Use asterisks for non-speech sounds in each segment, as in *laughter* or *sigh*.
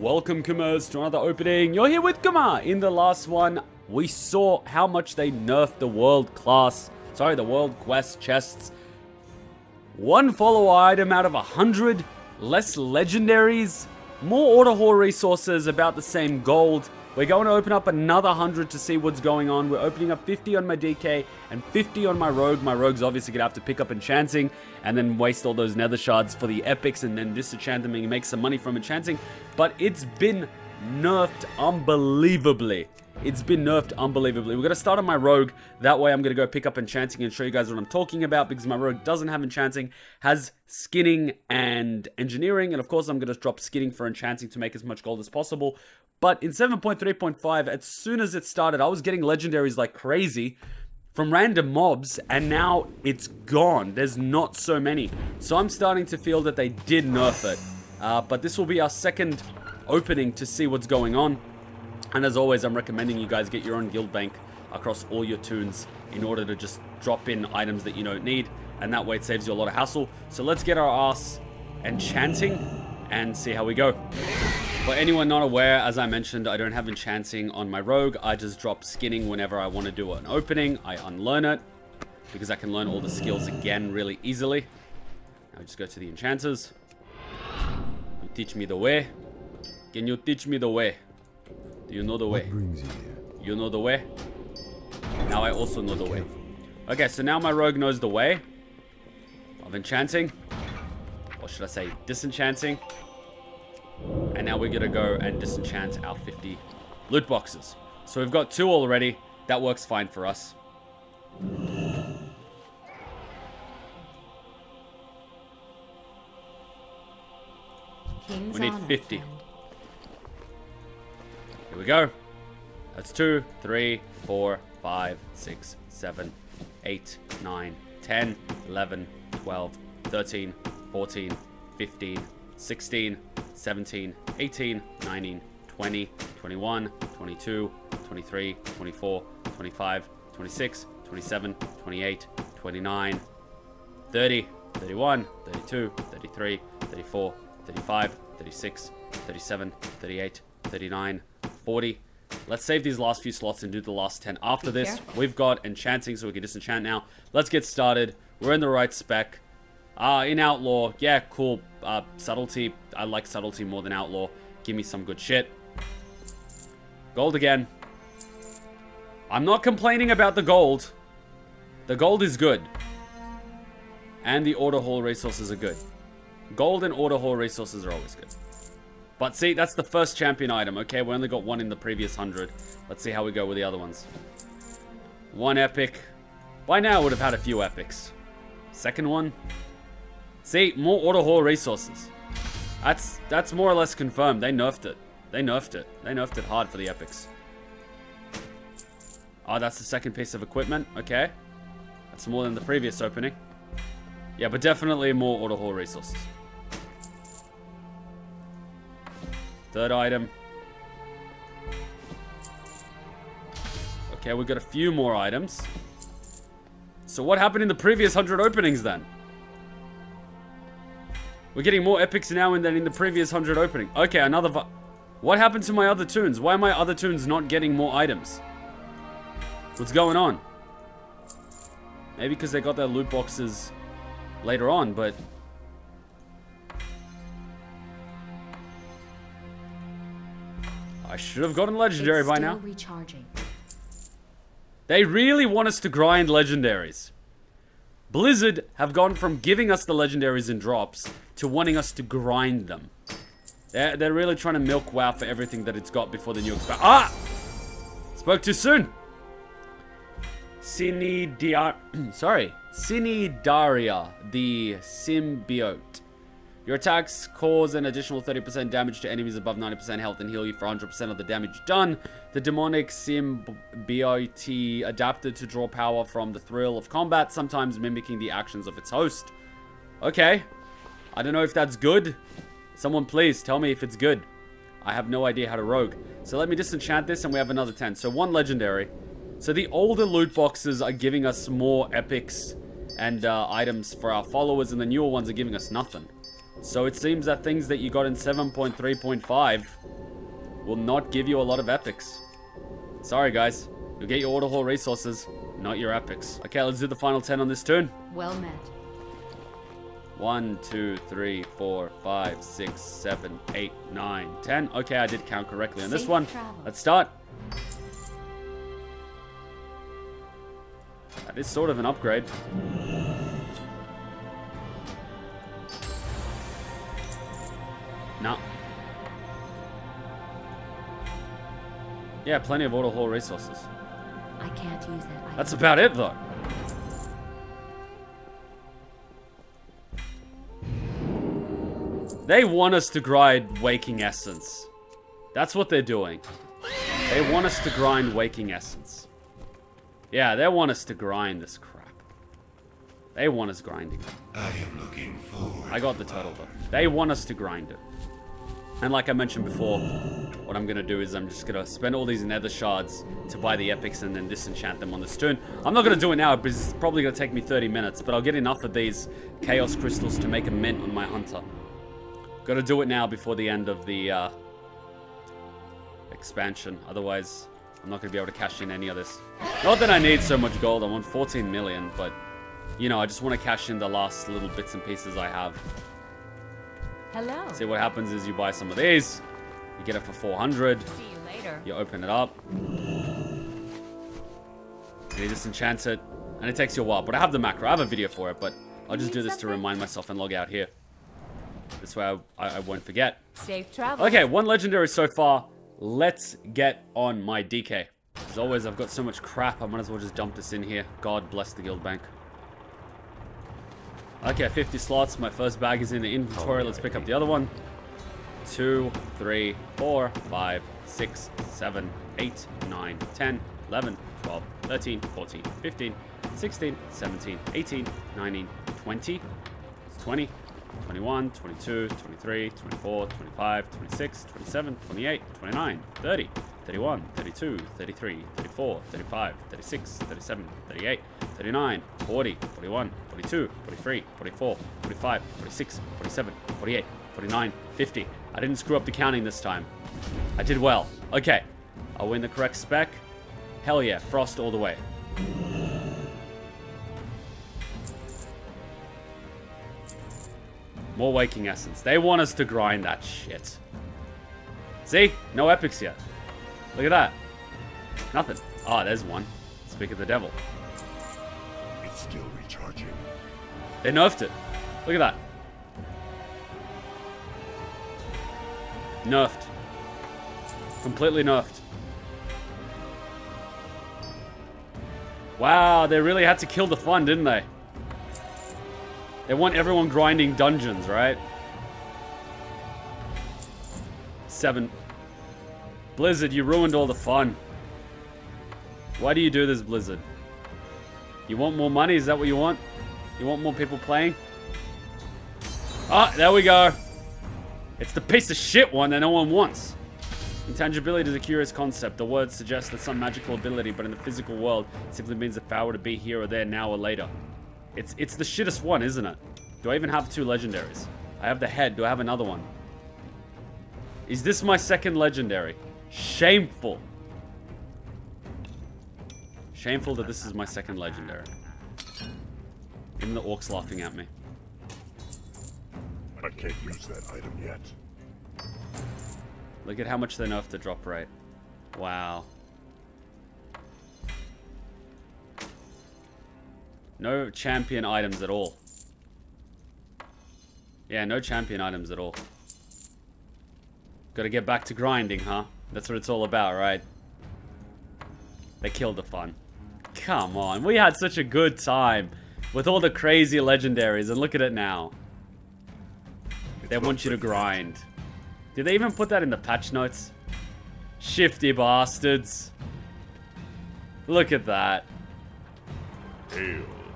Welcome, Kumas, to another opening. You're here with Kuma. In the last one, we saw how much they nerfed the world class, sorry, the world quest chests. One follow item out of a hundred, less legendaries, more order hall resources, about the same gold. We're going to open up another 100 to see what's going on. We're opening up 50 on my DK and 50 on my Rogue. My Rogue's obviously going to have to pick up enchanting and then waste all those nether shards for the epics and then disenchant them and make some money from enchanting. But it's been nerfed unbelievably. It's been nerfed unbelievably. We're going to start on my Rogue. That way I'm going to go pick up Enchanting and show you guys what I'm talking about because my Rogue doesn't have Enchanting, has Skinning and Engineering. And of course I'm going to drop Skinning for Enchanting to make as much gold as possible. But in 7.3.5, as soon as it started, I was getting Legendaries like crazy from random mobs and now it's gone. There's not so many. So I'm starting to feel that they did nerf it. Uh, but this will be our second opening to see what's going on. And as always, I'm recommending you guys get your own guild bank across all your toons in order to just drop in items that you don't need. And that way it saves you a lot of hassle. So let's get our ass enchanting and see how we go. For anyone not aware, as I mentioned, I don't have enchanting on my rogue. I just drop skinning whenever I want to do an opening. I unlearn it because I can learn all the skills again really easily. Now just go to the enchanters. You teach me the way. Can you teach me the way? Do you know the way? What brings you here? You know the way? Now I also know the way. Okay, so now my rogue knows the way of enchanting. Or should I say disenchanting. And now we're gonna go and disenchant our 50 loot boxes. So we've got two already. That works fine for us. King's We need honor, 50. Here we go. That's 2, 3, 4, 5, 6, 7, 8, 9, 10, 11, 12, 13, 14, 15, 16, 17, 18, 19, 20, 21, 22, 23, 24, 25, 26, 27, 28, 29, 30, 31, 32, 33, 34, 35, 36, 37, 38, 39, 40. Let's save these last few slots and do the last 10 after this. We've got enchanting, so we can disenchant now. Let's get started. We're in the right spec. Uh, in Outlaw, yeah, cool. Uh, subtlety, I like subtlety more than Outlaw. Give me some good shit. Gold again. I'm not complaining about the gold. The gold is good. And the order hall resources are good. Gold and order hall resources are always good. But see, that's the first champion item, okay? We only got one in the previous 100. Let's see how we go with the other ones. One epic. By now, I would have had a few epics. Second one. See, more order hall resources. That's that's more or less confirmed. They nerfed it. They nerfed it. They nerfed it hard for the epics. Oh, that's the second piece of equipment. Okay. That's more than the previous opening. Yeah, but definitely more order hall resources. Third item. Okay, we've got a few more items. So what happened in the previous 100 openings then? We're getting more epics now than in the previous 100 opening. Okay, another... What happened to my other toons? Why are my other toons not getting more items? What's going on? Maybe because they got their loot boxes later on, but... I should have gotten legendary by now. recharging. They really want us to grind legendaries. Blizzard have gone from giving us the legendaries in drops to wanting us to grind them. They're, they're really trying to milk WoW for everything that it's got before the new expansion. Ah! Spoke too soon. Sinidia... *clears throat* Sorry. Cinidaria, the symbiote. Your attacks cause an additional 30% damage to enemies above 90% health and heal you for 100% of the damage done. The demonic symbiote adapted to draw power from the thrill of combat, sometimes mimicking the actions of its host. Okay. I don't know if that's good. Someone please tell me if it's good. I have no idea how to rogue. So let me disenchant this and we have another 10. So one legendary. So the older loot boxes are giving us more epics and uh, items for our followers and the newer ones are giving us nothing. So it seems that things that you got in 7.3.5 will not give you a lot of epics. Sorry, guys. You'll get your order hall resources, not your epics. Okay, let's do the final 10 on this turn. Well met. One, two, three, four, five, six, seven, eight, nine, ten. Okay, I did count correctly on this Safe one. travel. Let's start. That is sort of an upgrade. Yeah, plenty of order hall resources. I can't use it. I That's about it, though. They want us to grind Waking Essence. That's what they're doing. They want us to grind Waking Essence. Yeah, they want us to grind this crap. They want us grinding. I am looking forward. I got the turtle though. They want us to grind it. And like I mentioned before, what I'm gonna do is I'm just gonna spend all these nether shards to buy the epics and then disenchant them on this turn. I'm not gonna do it now because it's probably gonna take me 30 minutes, but I'll get enough of these chaos crystals to make a mint on my hunter. Gotta do it now before the end of the uh, expansion. Otherwise, I'm not gonna be able to cash in any of this. Not that I need so much gold. I want 14 million, but you know, I just want to cash in the last little bits and pieces I have. Hello. See what happens is you buy some of these, you get it for 400, See you later. you open it up, and you disenchant it, and it takes you a while. But I have the macro, I have a video for it, but I'll just do this to remind myself and log out here. This way I, I, I won't forget. Safe travel. Okay, one legendary so far. Let's get on my DK. As always, I've got so much crap, I might as well just dump this in here. God bless the guild bank. Okay, 50 slots. My first bag is in the inventory. Let's pick up the other one. Two, three, four, five, six, seven, eight, nine, 10, 11, 12, 13, 14, 15, 16, 17, 18, 19, 20. It's 20, 21, 22, 23, 24, 25, 26, 27, 28, 29, 30, 31, 32, 33, 34, 35, 36, 37, 38, 39, 40, 41, 42, 43, 44, 45, 46, 47, 48, 49, 50. I didn't screw up the counting this time. I did well. Okay. I'll win the correct spec. Hell yeah. Frost all the way. More Waking Essence. They want us to grind that shit. See? No epics yet. Look at that. Nothing. Ah, there's one. Speak of the devil. It's still recharging. They nerfed it. Look at that. Nerfed. Completely nerfed. Wow, they really had to kill the fun, didn't they? They want everyone grinding dungeons, right? Seven. Blizzard, you ruined all the fun. Why do you do this, Blizzard? You want more money? Is that what you want? You want more people playing? Ah, there we go. It's the piece of shit one that no one wants. Intangibility is a curious concept. The word suggests that some magical ability, but in the physical world, it simply means I were to be here or there now or later. It's it's the shittest one, isn't it? Do I even have two legendaries? I have the head. Do I have another one? Is this my second legendary? Shameful. Shameful that this is my second legendary. Even the orcs laughing at me. I can't use that item yet. Look at how much they nerfed the drop rate. Wow. No champion items at all. Yeah, no champion items at all. Gotta get back to grinding, huh? That's what it's all about, right? They killed the fun. Come on, we had such a good time with all the crazy legendaries, and look at it now. They want you to grind. Did they even put that in the patch notes? Shifty bastards. Look at that.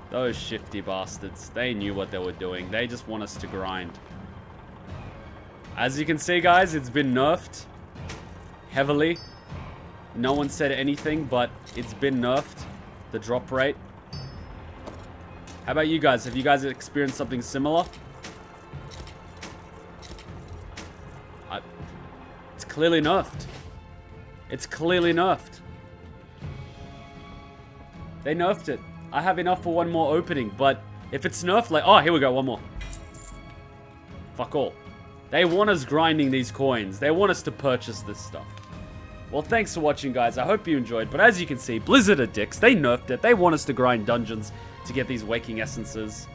Those shifty bastards. They knew what they were doing. They just want us to grind. As you can see, guys, it's been nerfed. Heavily. No one said anything, but it's been nerfed the drop rate. How about you guys? Have you guys experienced something similar? I, it's clearly nerfed. It's clearly nerfed. They nerfed it. I have enough for one more opening, but if it's nerfed, like... Oh, here we go, one more. Fuck all. They want us grinding these coins. They want us to purchase this stuff. Well, thanks for watching, guys. I hope you enjoyed. But as you can see, Blizzard are dicks. They nerfed it. They want us to grind dungeons to get these Waking Essences.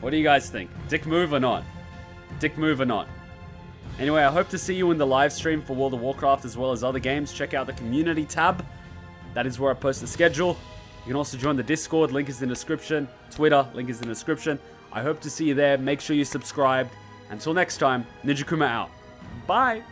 What do you guys think? Dick move or not? Dick move or not? Anyway, I hope to see you in the live stream for World of Warcraft as well as other games. Check out the community tab. That is where I post the schedule. You can also join the Discord. Link is in the description. Twitter, link is in the description. I hope to see you there. Make sure you subscribe. Until next time, Ninja Kuma out. Bye.